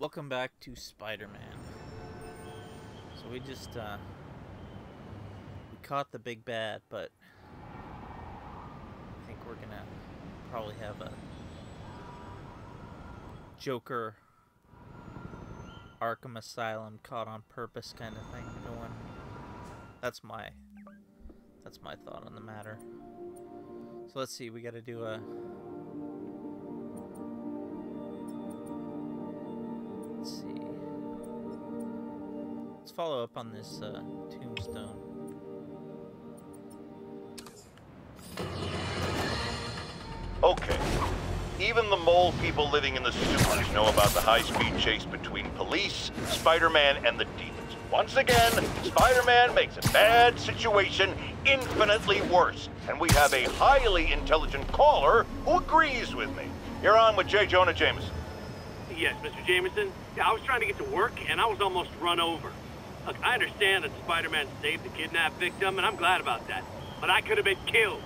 Welcome back to Spider-Man. So we just, uh, we caught the big bad, but I think we're gonna probably have a Joker Arkham Asylum caught on purpose kind of thing going. That's my, that's my thought on the matter. So let's see, we gotta do a Let's follow up on this uh, tombstone. Okay. Even the mole people living in the sewers know about the high-speed chase between police, Spider-Man, and the demons. Once again, Spider-Man makes a bad situation infinitely worse, and we have a highly intelligent caller who agrees with me. You're on with J. Jonah Jameson. Yes, Mr. Jameson. Yeah, I was trying to get to work, and I was almost run over. Look, I understand that Spider-Man saved the kidnapped victim, and I'm glad about that. But I could have been killed.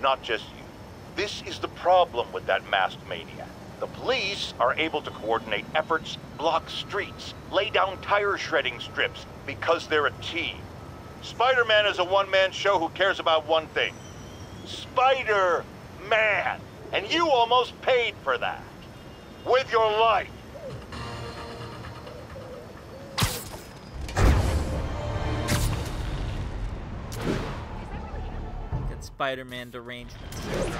Not just you. This is the problem with that masked maniac. The police are able to coordinate efforts, block streets, lay down tire shredding strips, because they're a team. Spider-Man is a one-man show who cares about one thing. Spider-Man! And you almost paid for that. With your life. Spider-Man derangement syndrome.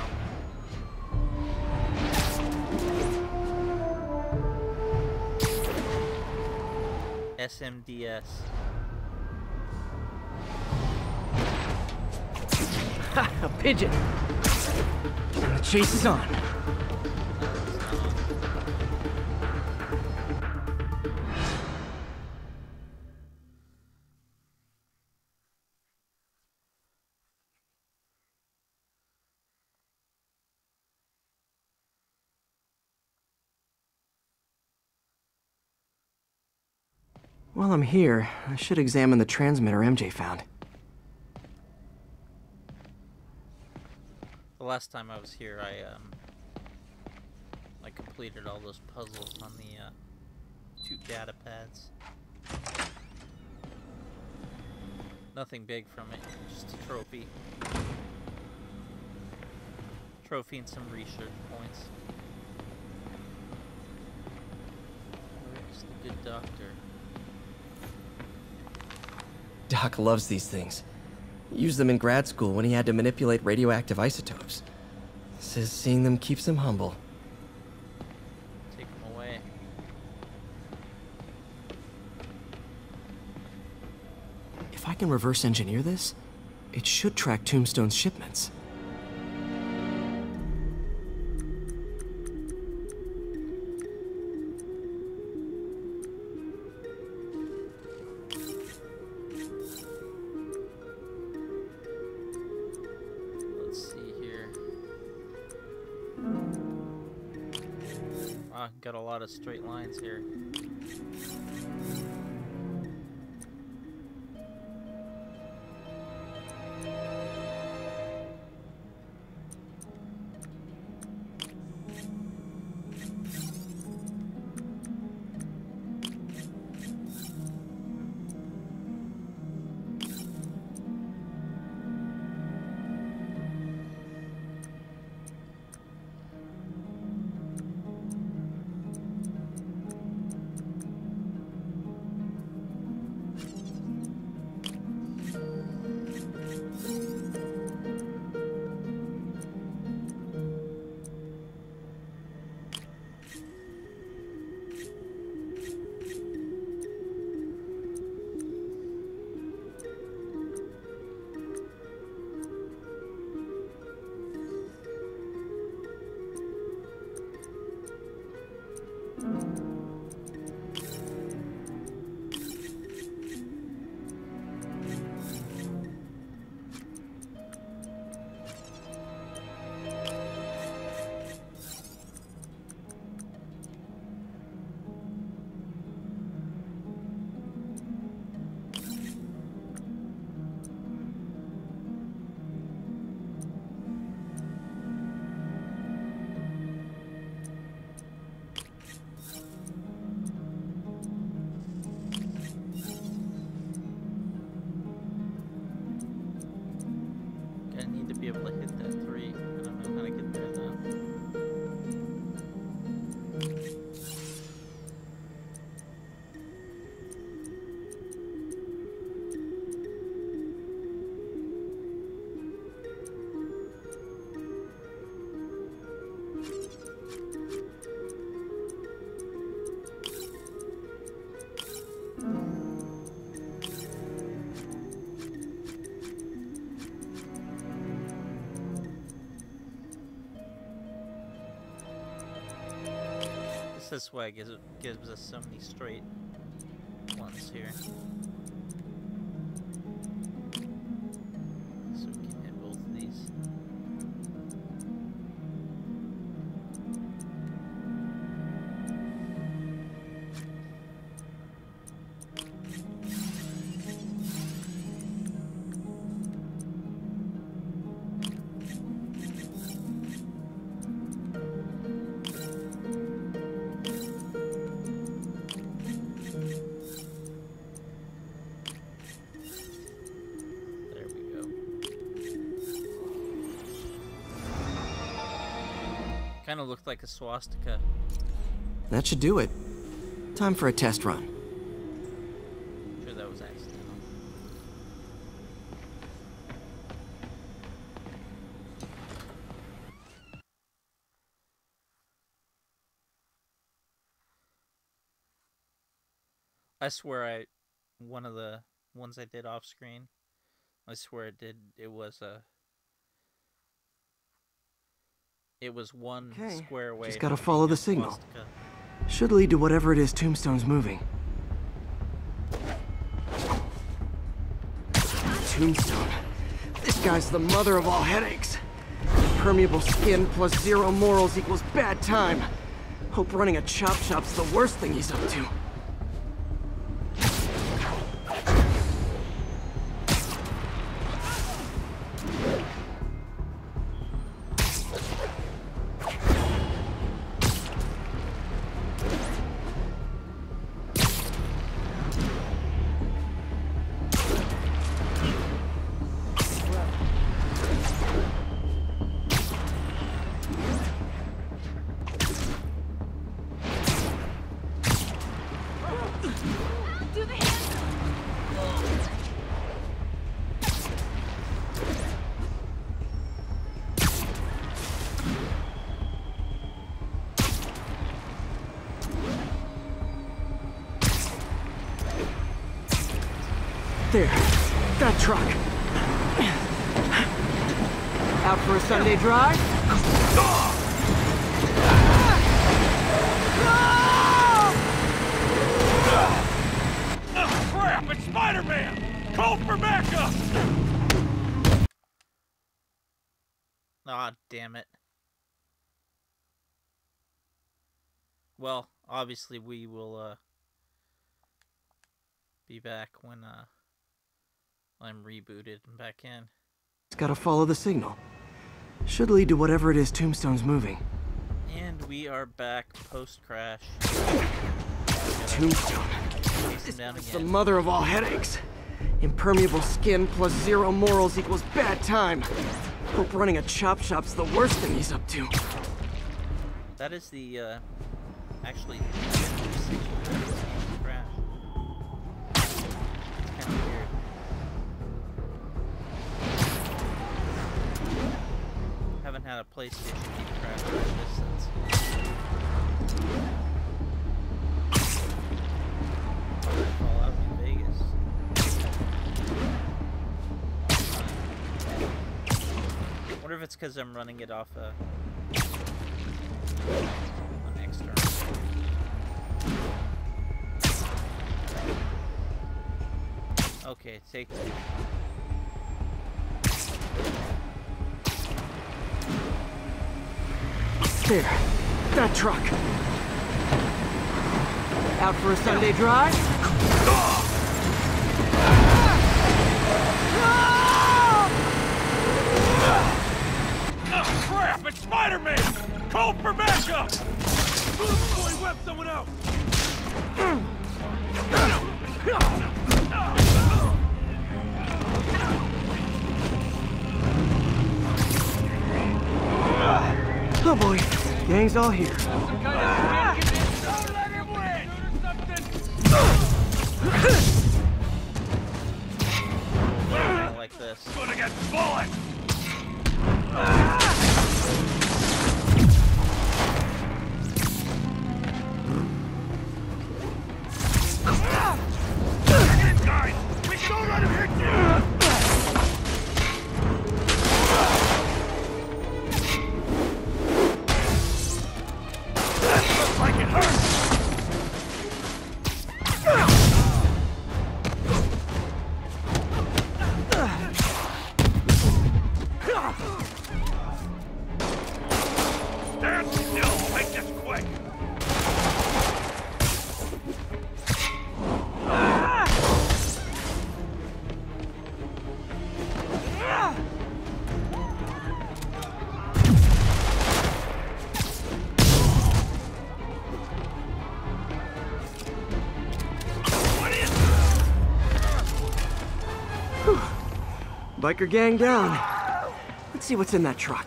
SMDS. Ha! A pigeon! The chase is on. While I'm here, I should examine the transmitter MJ found. The last time I was here, I um, I completed all those puzzles on the uh, two data pads. Nothing big from it, just a trophy. Trophy and some research points. Where's the good doctor? Doc loves these things. Used them in grad school when he had to manipulate radioactive isotopes. Says seeing them keeps him humble. Take him away. If I can reverse engineer this, it should track Tombstone's shipments. Lot of straight lines here. This way gives, gives us so many straight ones here. Of looked like a swastika. That should do it. Time for a test run. sure that was accidental. I swear I one of the ones I did off screen. I swear it did it was a it was one Okay, square away. just gotta follow the signal. Should lead to whatever it is Tombstone's moving. Tombstone. This guy's the mother of all headaches. Permeable skin plus zero morals equals bad time. Hope running a chop shop's the worst thing he's up to. Truck. Out for a Sunday drive? Oh Crap! It's Spider-Man! Call for backup! Ah, damn it. Well, obviously we will uh be back when uh I'm rebooted and back in. It's gotta follow the signal. Should lead to whatever it is Tombstone's moving. And we are back post crash. Tombstone. Chase him down It's the mother of all headaches. Impermeable skin plus zero morals equals bad time. Hope running a chop shop's the worst thing he's up to. That is the uh actually PlayStation keep since Fallout New Vegas. Wonder if it's because I'm running it off a an external. Okay, take two. There. That truck. Out for a Sunday drive? Gang's all here. Biker gang down. Let's see what's in that truck.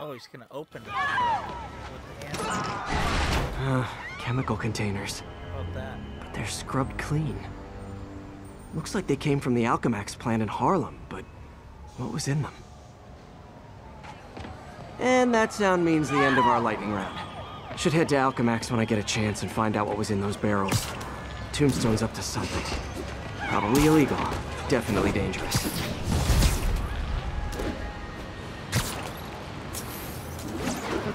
Oh, he's gonna open it with the, with the hand. Uh, chemical containers. How about that? But they're scrubbed clean. Looks like they came from the Alchemax plant in Harlem, but what was in them? And that sound means the end of our lightning round. Should head to Alchemax when I get a chance and find out what was in those barrels. Tombstone's up to something. Probably illegal. Definitely dangerous.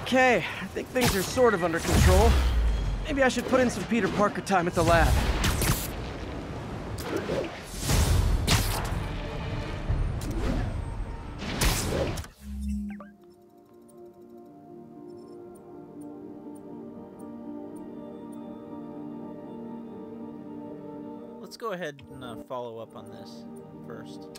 Okay, I think things are sort of under control. Maybe I should put in some Peter Parker time at the lab. Go ahead and uh, follow up on this first.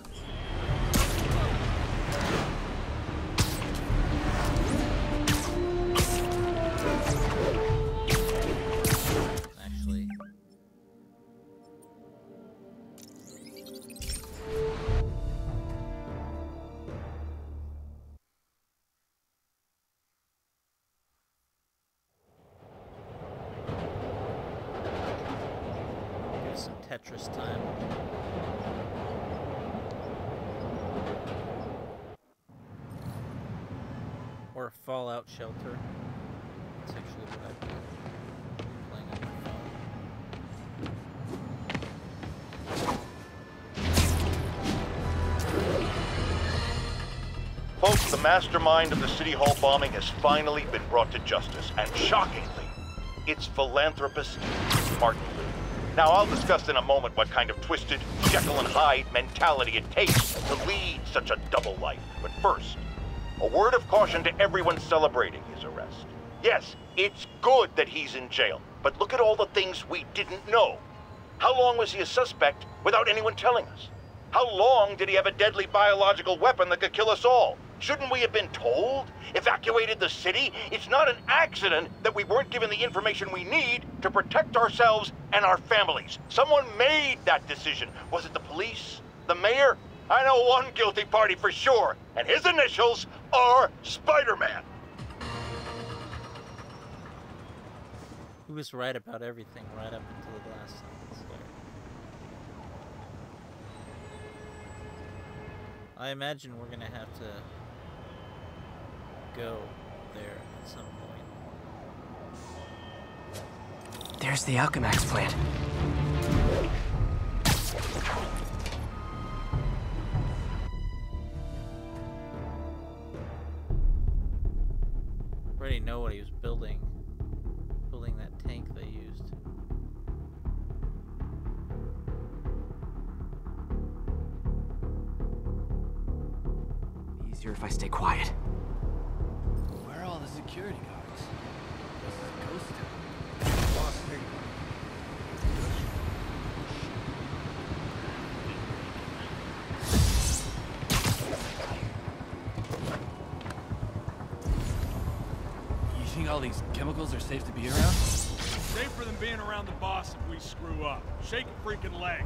Tetris time. Or a Fallout shelter. That's actually what I'd be playing on my phone. Folks, the mastermind of the City Hall bombing has finally been brought to justice, and shockingly, it's philanthropist Martin. Now, I'll discuss in a moment what kind of twisted Jekyll and Hyde mentality it takes to lead such a double life. But first, a word of caution to everyone celebrating his arrest. Yes, it's good that he's in jail, but look at all the things we didn't know. How long was he a suspect without anyone telling us? How long did he have a deadly biological weapon that could kill us all? Shouldn't we have been told? Evacuated the city? It's not an accident that we weren't given the information we need to protect ourselves and our families. Someone made that decision. Was it the police? The mayor? I know one guilty party for sure, and his initials are Spider-Man. He was right about everything right up until the last sentence there. I imagine we're gonna have to go there at some point. There's the Alchemax plant. Safe to be around? Safer than being around the boss if we screw up. Shake a freaking leg.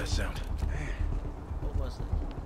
That sound? Man, What was it?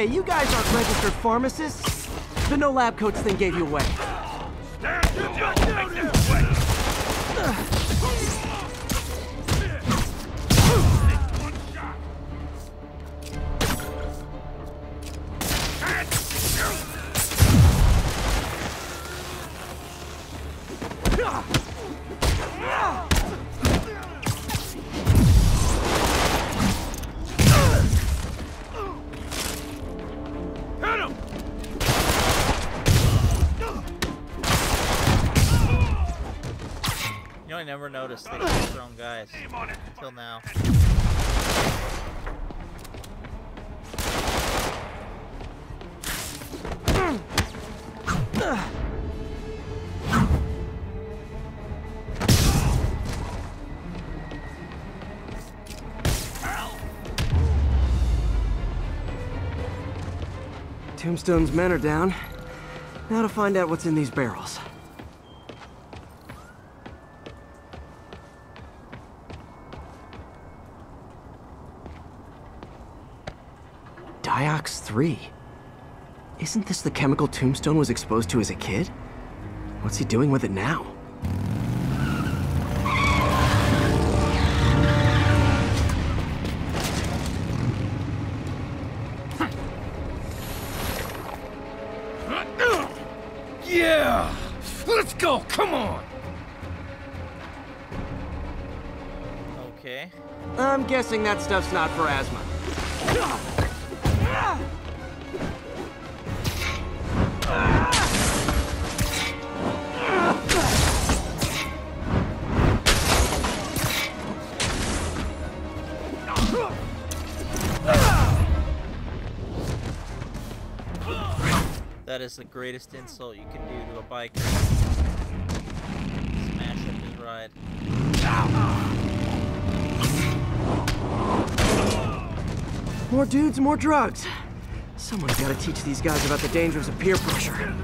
Hey, you guys aren't registered pharmacists? The no lab coats thing gave you away. I never noticed they killed their own guys. Until now. Tombstone's men are down. Now to find out what's in these barrels. Diox 3. Isn't this the chemical Tombstone was exposed to as a kid? What's he doing with it now? Yeah! Let's go! Come on! Okay. I'm guessing that stuff's not for asthma. That is the greatest insult you can do to a biker. Smash up his ride. More dudes, more drugs. Someone's gotta teach these guys about the dangers of peer pressure.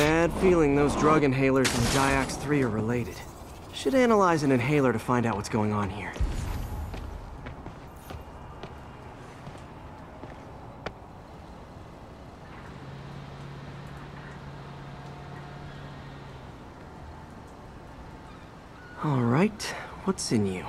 Bad feeling those drug inhalers and Diox 3 are related. Should analyze an inhaler to find out what's going on here. All right, what's in you?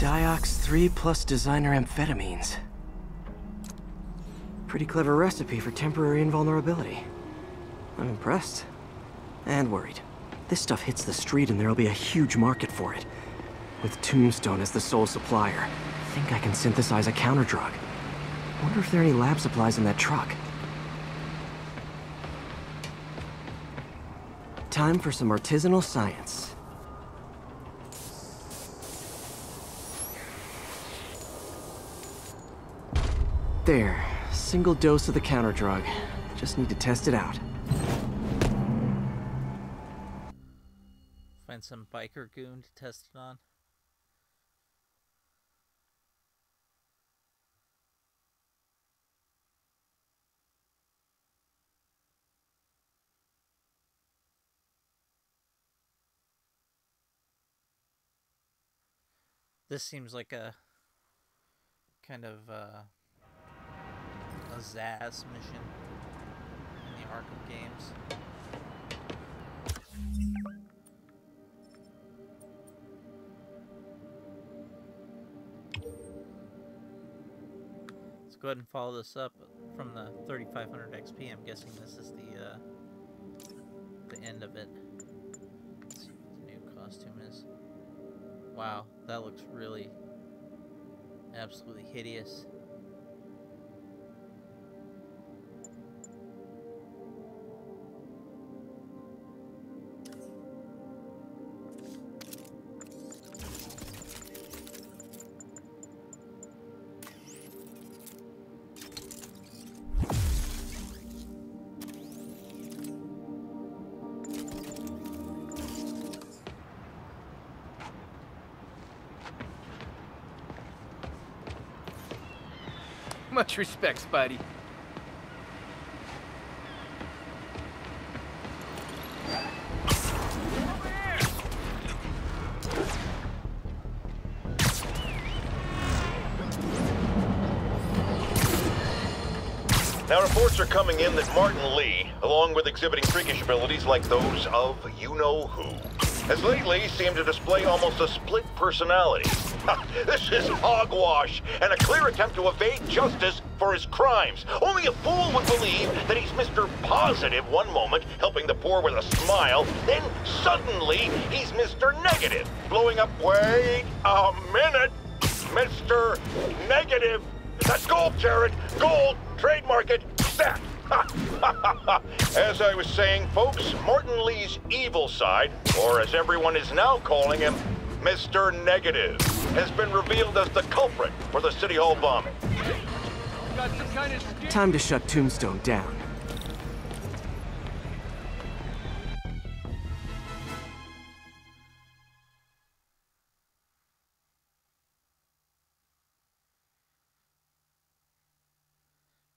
Diox 3 plus designer amphetamines. Pretty clever recipe for temporary invulnerability. I'm impressed. And worried. This stuff hits the street and there'll be a huge market for it. With Tombstone as the sole supplier, I think I can synthesize a counterdrug. Wonder if there are any lab supplies in that truck. Time for some artisanal science. There. Single dose of the counterdrug. Just need to test it out. Find some biker goon to test it on. This seems like a kind of uh, Zsasz mission in the Arkham games. Let's go ahead and follow this up from the 3500 XP. I'm guessing this is the uh, the end of it. Let's see what the new costume is. Wow, that looks really absolutely hideous. Respect, Spidey. Now, reports are coming in that Martin Lee, along with exhibiting freakish abilities like those of you-know-who, has lately seemed to display almost a split personality. this is hogwash and a clear attempt to evade justice for his crimes. Only a fool would believe that he's Mr. Positive one moment, helping the poor with a smile, then suddenly he's Mr. Negative, blowing up, wait a minute, Mr. Negative. That's gold, Jared. Gold. Trademark it. Stat. as I was saying, folks, Martin Lee's evil side, or as everyone is now calling him, Mr. Negative, has been revealed as the culprit for the City Hall bombing. Got some kind of Time to shut Tombstone down.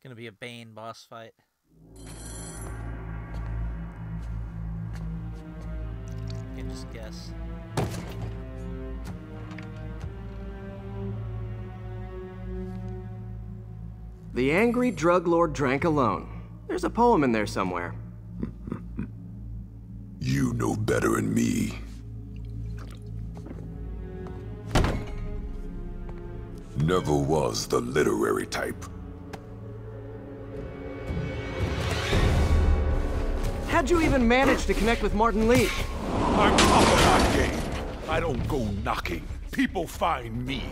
Gonna be a Bane boss fight. You can just guess. The angry drug lord drank alone. There's a poem in there somewhere. You know better than me. Never was the literary type. How'd you even manage to connect with Martin Lee? I'm top of my game. I don't go knocking. People find me.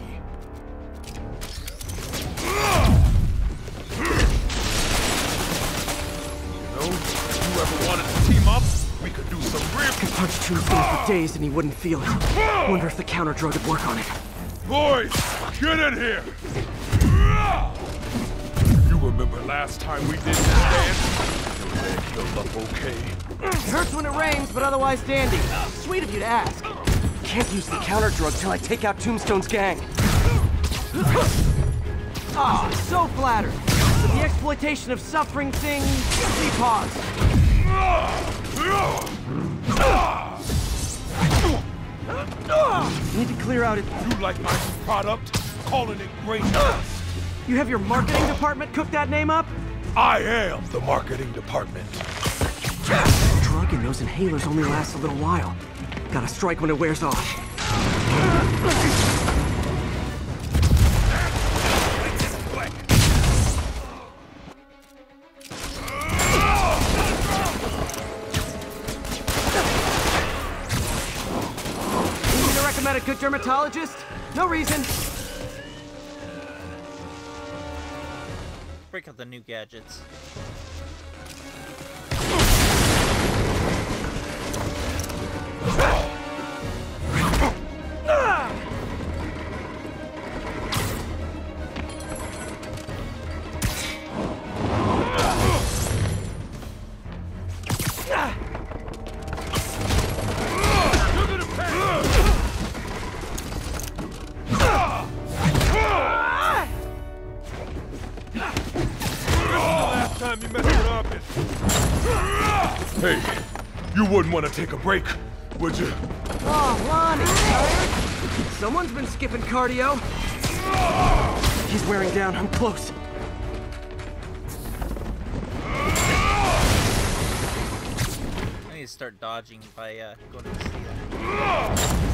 Could punch Tombstone for days and he wouldn't feel it. Wonder if the counter drug would work on it. Boys, get in here! You remember last time we did this dance? Your leg healed up okay. It hurts when it rains, but otherwise dandy. Sweet of you to ask. Can't use the counter drug till I take out Tombstone's gang. Ah, so flattered. But the exploitation of suffering thing gives me pause. Need to clear out it. You like my product? Calling it great. You have your marketing department cook that name up? I am the marketing department. The drug in those inhalers only lasts a little while. Gotta strike when it wears off. No reason. Break out the new gadgets. You wouldn't want to take a break, would you? Oh, Lonnie, tired? Someone's been skipping cardio. He's wearing down. I'm close. I need to start dodging by uh, going to the ceiling.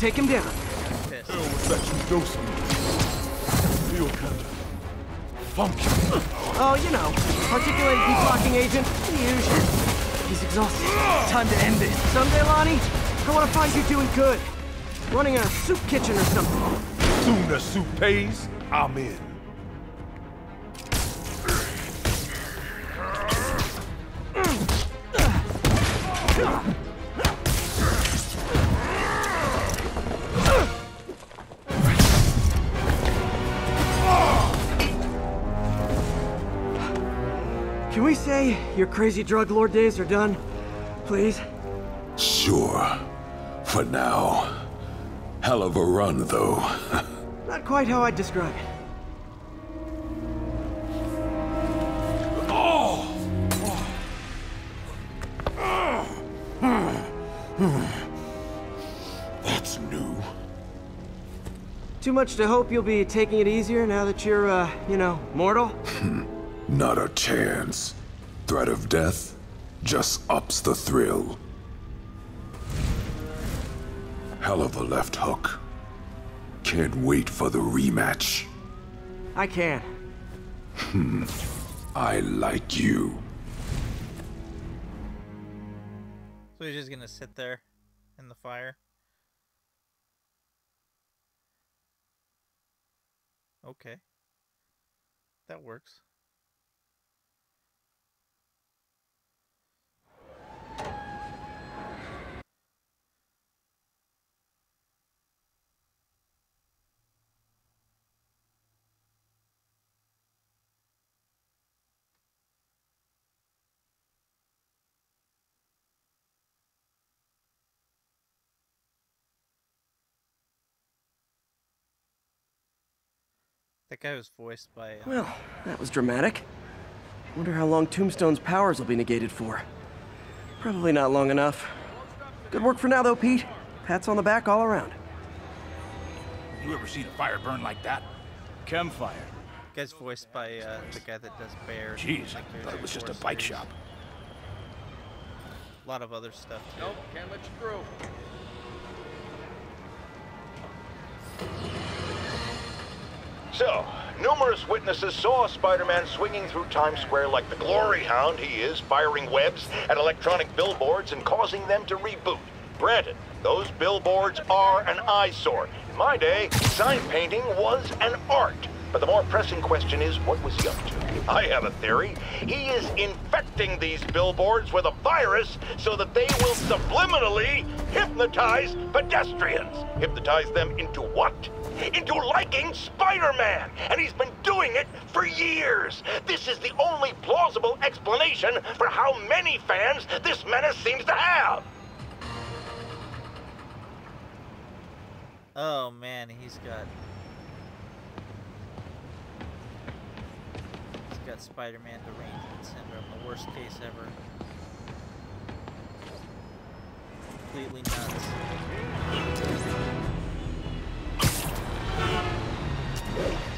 Take him down. Pissed. Hell with that you dose me. Feel kinda funky. Oh, you know, articulated blocking agent. The usual. He's exhausted. Time to end this. Someday, Lonnie, I want to find you doing good. Running a soup kitchen or something. Soon as soup pays, I'm in. say your crazy drug lord days are done? Please? Sure. For now. Hell of a run, though. Not quite how I'd describe it. That's new. Too much to hope you'll be taking it easier now that you're, uh, you know, mortal? Not a chance. Threat of death just ups the thrill. Hell of a left hook. Can't wait for the rematch. I can. Hmm. I like you. So he's just gonna sit there in the fire. Okay. That works. That guy was voiced by. Uh, Well, that was dramatic. Wonder how long Tombstone's powers will be negated for. Probably not long enough. Good work for now, though, Pete. Pats on the back all around. You ever seen a fire burn like that? Chemfire. guy's voiced by uh, the guy that does Bear. Jeez, I thought it was just a bike series. shop. A lot of other stuff too. Nope, can't let you through. Numerous witnesses saw Spider-Man swinging through Times Square like the glory hound he is, firing webs at electronic billboards and causing them to reboot. Granted, those billboards are an eyesore. In my day, sign painting was an art. But the more pressing question is, what was he up to? I have a theory. He is infecting these billboards with a virus so that they will subliminally hypnotize pedestrians. Hypnotize them into what? Into liking Spider-Man! And he's been doing it for years! This is the only plausible explanation for how many fans this menace seems to have! Oh man, he's got he's got Spider-Man derangement syndrome, the worst case ever. Completely nuts. Come on.